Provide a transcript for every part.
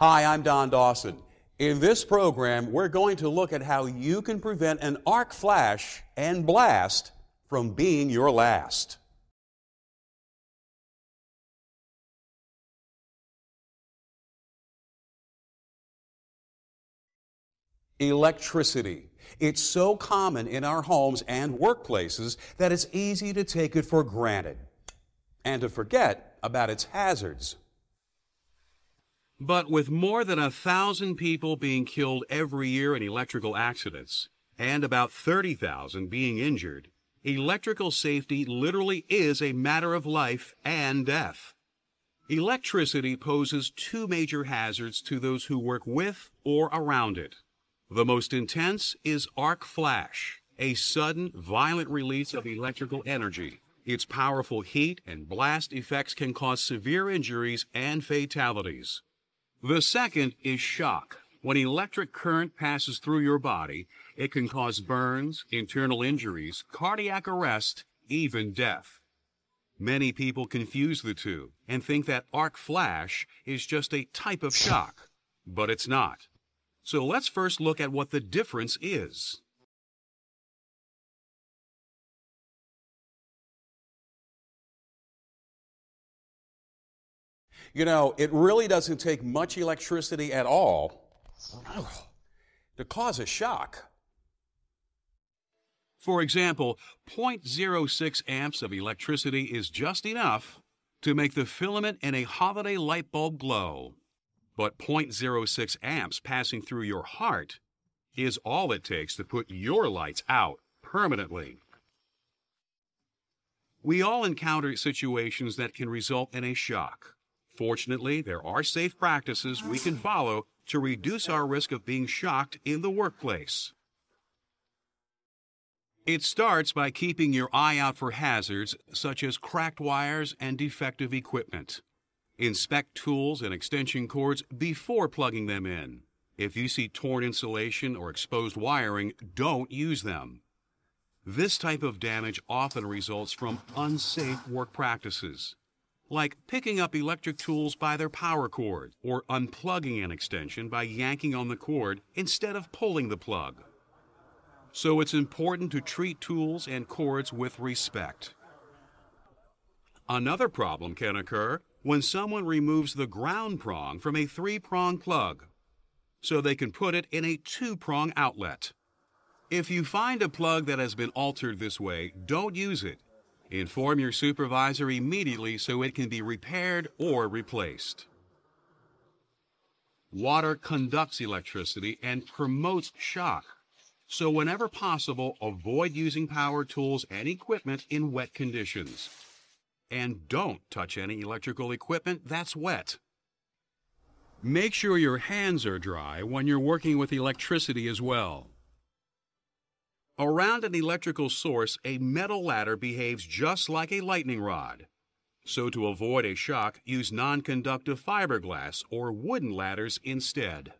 Hi, I'm Don Dawson. In this program, we're going to look at how you can prevent an arc flash and blast from being your last. Electricity. It's so common in our homes and workplaces that it's easy to take it for granted and to forget about its hazards. But with more than a thousand people being killed every year in electrical accidents and about 30,000 being injured, electrical safety literally is a matter of life and death. Electricity poses two major hazards to those who work with or around it. The most intense is arc flash, a sudden, violent release of electrical energy. Its powerful heat and blast effects can cause severe injuries and fatalities. The second is shock. When electric current passes through your body, it can cause burns, internal injuries, cardiac arrest, even death. Many people confuse the two and think that arc flash is just a type of shock, but it's not. So let's first look at what the difference is. You know, it really doesn't take much electricity at all to cause a shock. For example, 0.06 amps of electricity is just enough to make the filament in a holiday light bulb glow. But 0.06 amps passing through your heart is all it takes to put your lights out permanently. We all encounter situations that can result in a shock. Fortunately, there are safe practices we can follow to reduce our risk of being shocked in the workplace. It starts by keeping your eye out for hazards such as cracked wires and defective equipment. Inspect tools and extension cords before plugging them in. If you see torn insulation or exposed wiring, don't use them. This type of damage often results from unsafe work practices like picking up electric tools by their power cord or unplugging an extension by yanking on the cord instead of pulling the plug. So it's important to treat tools and cords with respect. Another problem can occur when someone removes the ground prong from a three prong plug so they can put it in a two prong outlet. If you find a plug that has been altered this way, don't use it Inform your supervisor immediately so it can be repaired or replaced. Water conducts electricity and promotes shock. So whenever possible, avoid using power tools and equipment in wet conditions. And don't touch any electrical equipment that's wet. Make sure your hands are dry when you're working with electricity as well. Around an electrical source, a metal ladder behaves just like a lightning rod. So to avoid a shock, use non-conductive fiberglass or wooden ladders instead.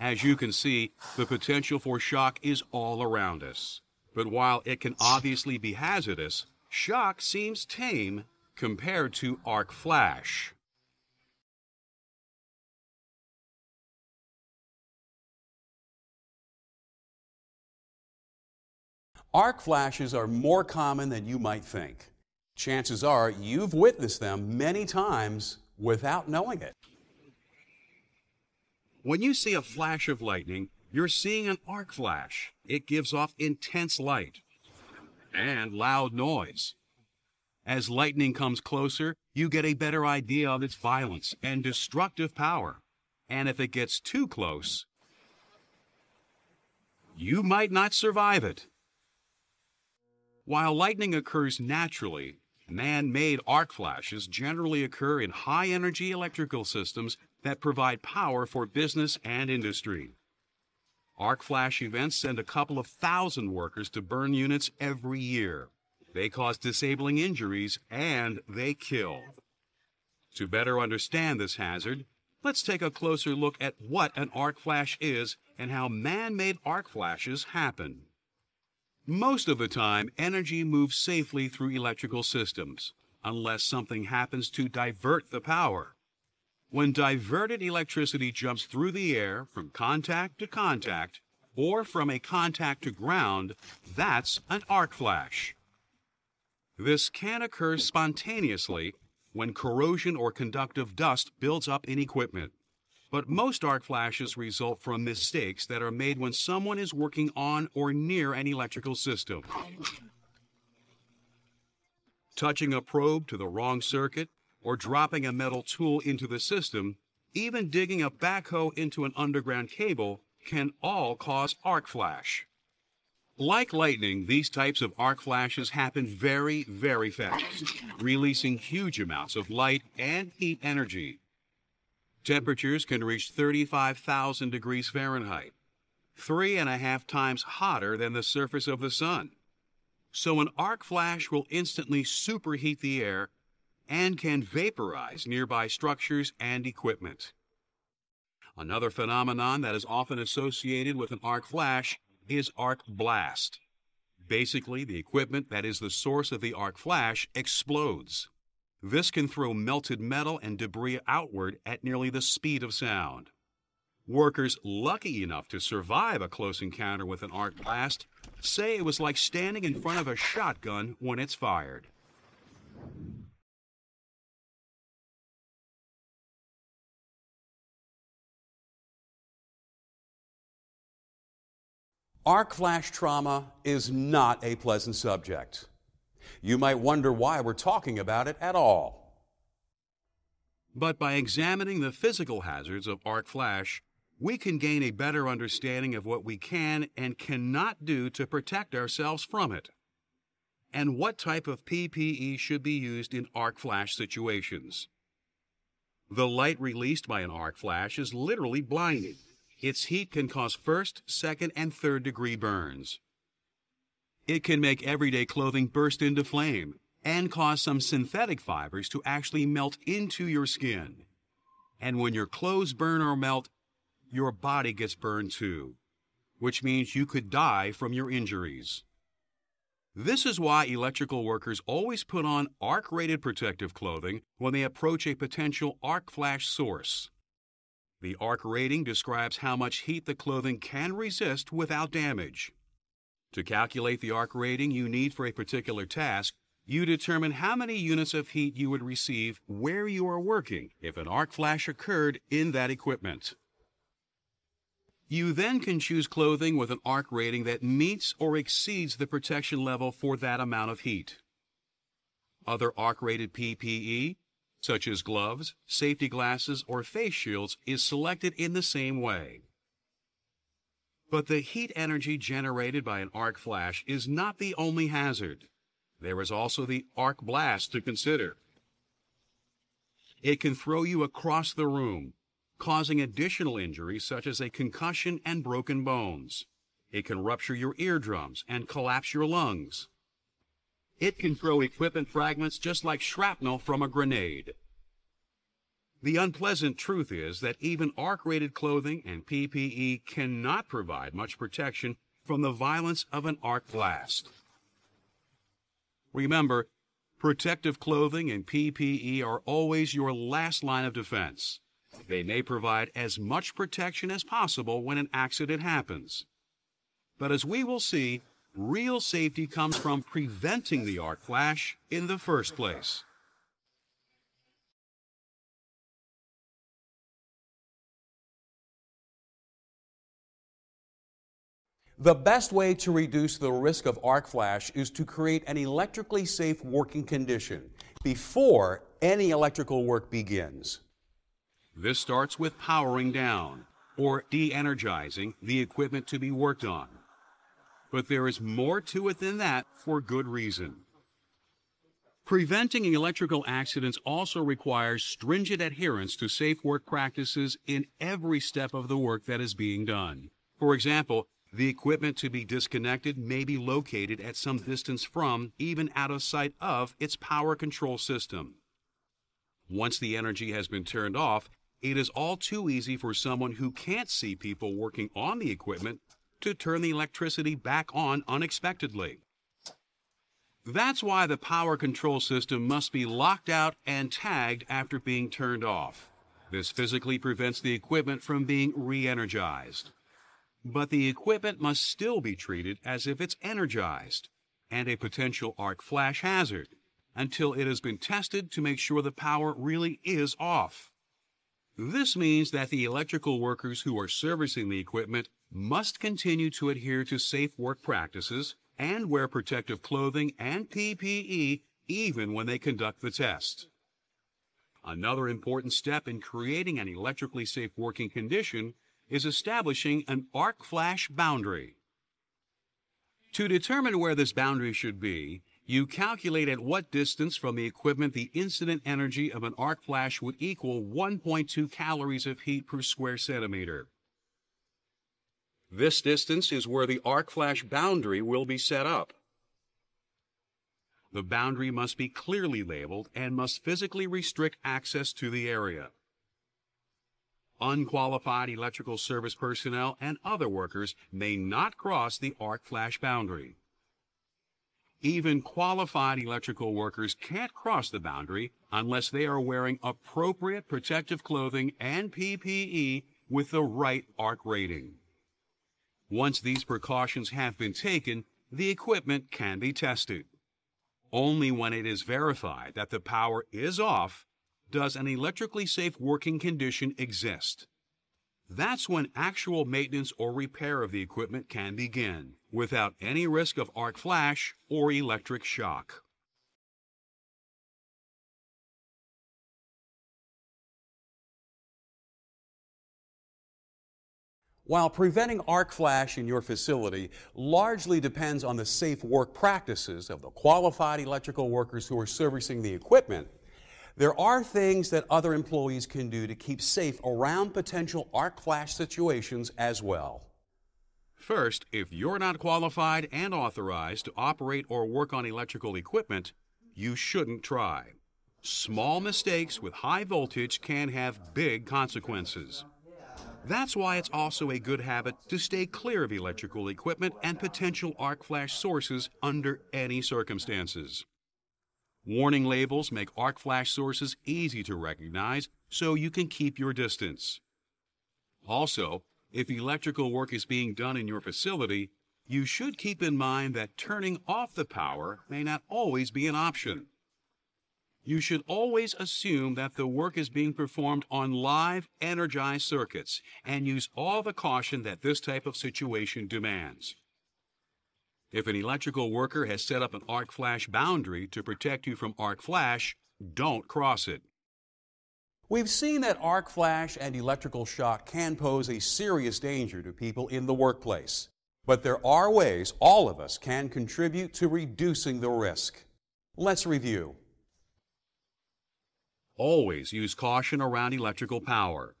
As you can see, the potential for shock is all around us. But while it can obviously be hazardous, shock seems tame compared to arc flash. Arc flashes are more common than you might think. Chances are you've witnessed them many times without knowing it. When you see a flash of lightning, you're seeing an arc flash. It gives off intense light and loud noise. As lightning comes closer, you get a better idea of its violence and destructive power. And if it gets too close, you might not survive it. While lightning occurs naturally, man-made arc flashes generally occur in high-energy electrical systems that provide power for business and industry. Arc flash events send a couple of thousand workers to burn units every year. They cause disabling injuries and they kill. To better understand this hazard, let's take a closer look at what an arc flash is and how man-made arc flashes happen. Most of the time, energy moves safely through electrical systems, unless something happens to divert the power. When diverted electricity jumps through the air from contact to contact or from a contact to ground, that's an arc flash. This can occur spontaneously when corrosion or conductive dust builds up in equipment. But most arc flashes result from mistakes that are made when someone is working on or near an electrical system. Touching a probe to the wrong circuit, or dropping a metal tool into the system, even digging a backhoe into an underground cable can all cause arc flash. Like lightning, these types of arc flashes happen very, very fast, releasing huge amounts of light and heat energy. Temperatures can reach 35,000 degrees Fahrenheit, three and a half times hotter than the surface of the sun. So an arc flash will instantly superheat the air and can vaporize nearby structures and equipment. Another phenomenon that is often associated with an arc flash is arc blast. Basically, the equipment that is the source of the arc flash explodes. This can throw melted metal and debris outward at nearly the speed of sound. Workers lucky enough to survive a close encounter with an arc blast say it was like standing in front of a shotgun when it's fired. Arc flash trauma is not a pleasant subject. You might wonder why we're talking about it at all. But by examining the physical hazards of arc flash, we can gain a better understanding of what we can and cannot do to protect ourselves from it, and what type of PPE should be used in arc flash situations. The light released by an arc flash is literally blinding. Its heat can cause first, second, and third degree burns. It can make everyday clothing burst into flame and cause some synthetic fibers to actually melt into your skin. And when your clothes burn or melt, your body gets burned too, which means you could die from your injuries. This is why electrical workers always put on arc rated protective clothing when they approach a potential arc flash source. The arc rating describes how much heat the clothing can resist without damage. To calculate the arc rating you need for a particular task, you determine how many units of heat you would receive where you are working if an arc flash occurred in that equipment. You then can choose clothing with an arc rating that meets or exceeds the protection level for that amount of heat. Other arc rated PPE, such as gloves, safety glasses, or face shields, is selected in the same way. But the heat energy generated by an arc flash is not the only hazard. There is also the arc blast to consider. It can throw you across the room, causing additional injuries such as a concussion and broken bones. It can rupture your eardrums and collapse your lungs. It can throw equipment fragments just like shrapnel from a grenade. The unpleasant truth is that even arc rated clothing and PPE cannot provide much protection from the violence of an arc blast. Remember, protective clothing and PPE are always your last line of defense. They may provide as much protection as possible when an accident happens. But as we will see, real safety comes from preventing the arc flash in the first place. The best way to reduce the risk of arc flash is to create an electrically safe working condition before any electrical work begins. This starts with powering down or de energizing the equipment to be worked on. But there is more to it than that for good reason. Preventing electrical accidents also requires stringent adherence to safe work practices in every step of the work that is being done. For example, the equipment to be disconnected may be located at some distance from, even out of sight of, its power control system. Once the energy has been turned off, it is all too easy for someone who can't see people working on the equipment to turn the electricity back on unexpectedly. That's why the power control system must be locked out and tagged after being turned off. This physically prevents the equipment from being re-energized. But the equipment must still be treated as if it's energized and a potential arc flash hazard until it has been tested to make sure the power really is off. This means that the electrical workers who are servicing the equipment must continue to adhere to safe work practices and wear protective clothing and PPE even when they conduct the test. Another important step in creating an electrically safe working condition is establishing an arc flash boundary. To determine where this boundary should be, you calculate at what distance from the equipment the incident energy of an arc flash would equal 1.2 calories of heat per square centimeter. This distance is where the arc flash boundary will be set up. The boundary must be clearly labeled and must physically restrict access to the area. Unqualified electrical service personnel and other workers may not cross the arc flash boundary. Even qualified electrical workers can't cross the boundary unless they are wearing appropriate protective clothing and PPE with the right arc rating. Once these precautions have been taken, the equipment can be tested. Only when it is verified that the power is off does an electrically safe working condition exist. That's when actual maintenance or repair of the equipment can begin without any risk of arc flash or electric shock. While preventing arc flash in your facility largely depends on the safe work practices of the qualified electrical workers who are servicing the equipment, there are things that other employees can do to keep safe around potential arc flash situations as well. First, if you're not qualified and authorized to operate or work on electrical equipment, you shouldn't try. Small mistakes with high voltage can have big consequences. That's why it's also a good habit to stay clear of electrical equipment and potential arc flash sources under any circumstances. Warning labels make arc flash sources easy to recognize so you can keep your distance. Also, if electrical work is being done in your facility, you should keep in mind that turning off the power may not always be an option. You should always assume that the work is being performed on live, energized circuits and use all the caution that this type of situation demands. If an electrical worker has set up an arc flash boundary to protect you from arc flash, don't cross it. We've seen that arc flash and electrical shock can pose a serious danger to people in the workplace. But there are ways all of us can contribute to reducing the risk. Let's review. Always use caution around electrical power.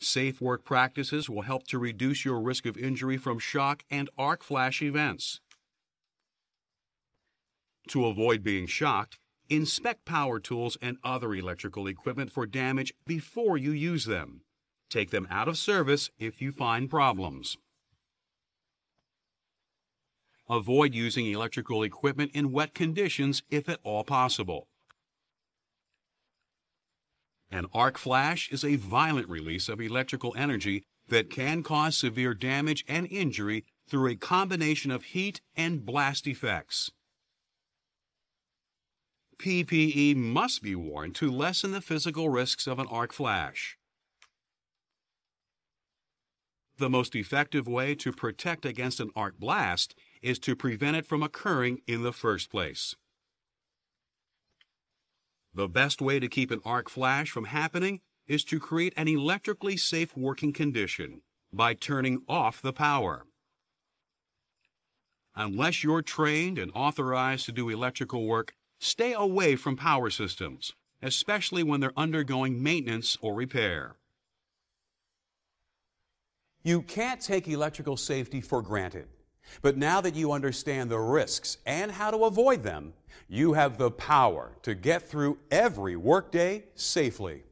Safe work practices will help to reduce your risk of injury from shock and arc flash events. To avoid being shocked, inspect power tools and other electrical equipment for damage before you use them. Take them out of service if you find problems. Avoid using electrical equipment in wet conditions if at all possible. An arc flash is a violent release of electrical energy that can cause severe damage and injury through a combination of heat and blast effects. PPE must be worn to lessen the physical risks of an arc flash. The most effective way to protect against an arc blast is to prevent it from occurring in the first place. The best way to keep an arc flash from happening is to create an electrically safe working condition by turning off the power. Unless you're trained and authorized to do electrical work, stay away from power systems, especially when they're undergoing maintenance or repair. You can't take electrical safety for granted. But now that you understand the risks and how to avoid them, you have the power to get through every workday safely.